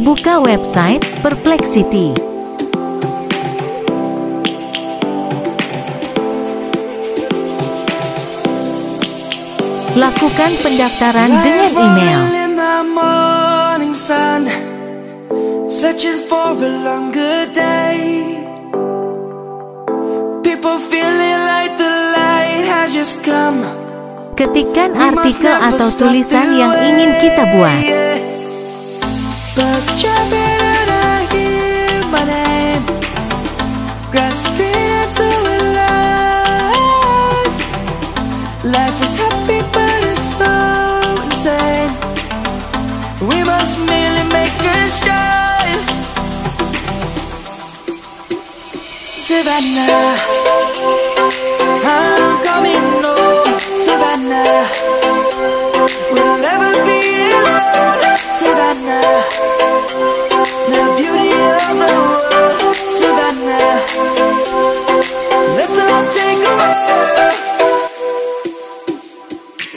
Buka website Perplexity. Lakukan pendaftaran dengan email. searching for a longer day. People feeling like the light has just come. Must artikel atau tulisan yang ingin kita buat. Birds and I hear my name, grasping life. Life is happy, but it's so insane. We must merely make a start. Savannah,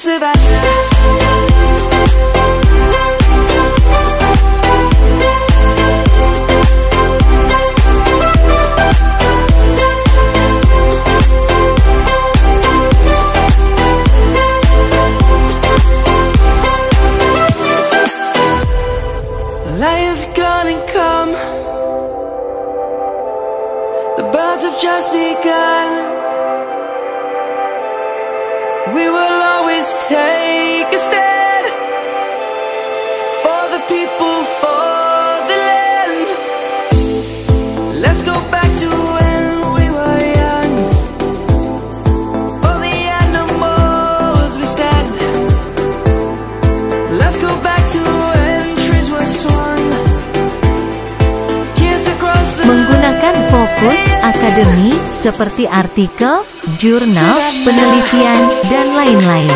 The lion's gonna come. The birds have just begun. We will take a stand seperti artikel, jurnal, penelitian, dan lain-lain.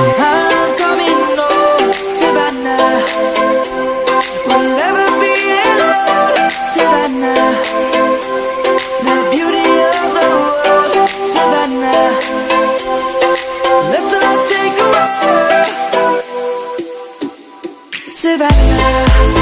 Savannah.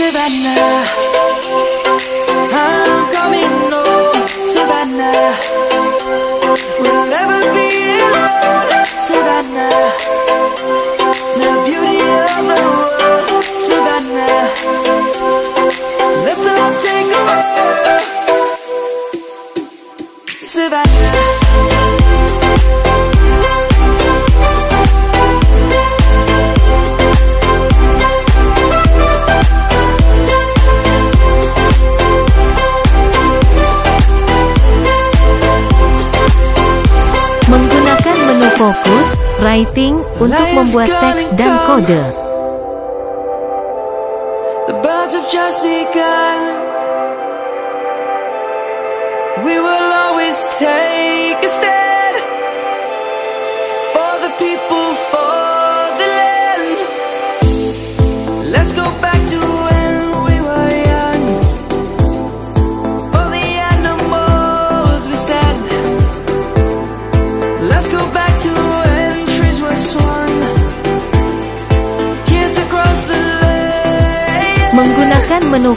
Savannah, writing, untuk membuat teks dan kode. The birds have just begun. We will always take a stand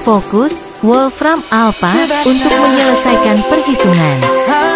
fokus, Wolfram Alpha, untuk menyelesaikan perhitungan.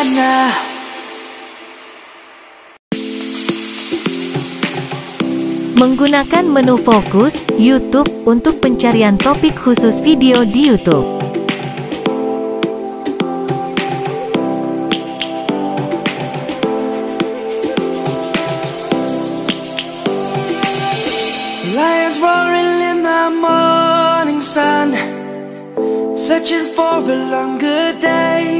Savannah. Menggunakan menu fokus, YouTube, untuk pencarian topik khusus video di YouTube. Lions roaring in the morning sun, searching for a longer day.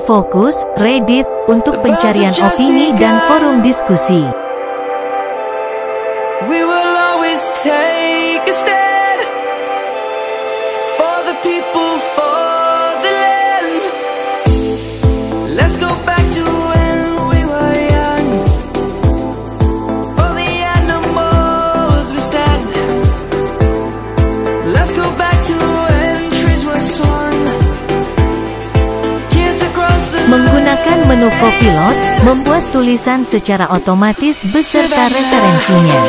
Fokus, Reddit, untuk pencarian opini dan forum diskusi. We will always take a stand menu Copilot, membuat tulisan secara otomatis beserta referensinya.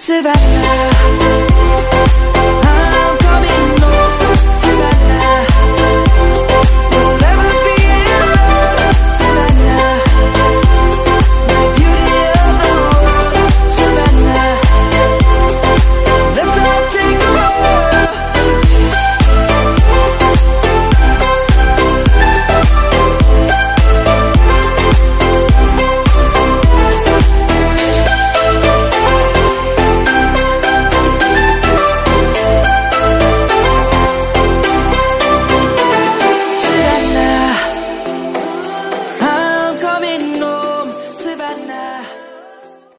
Savannah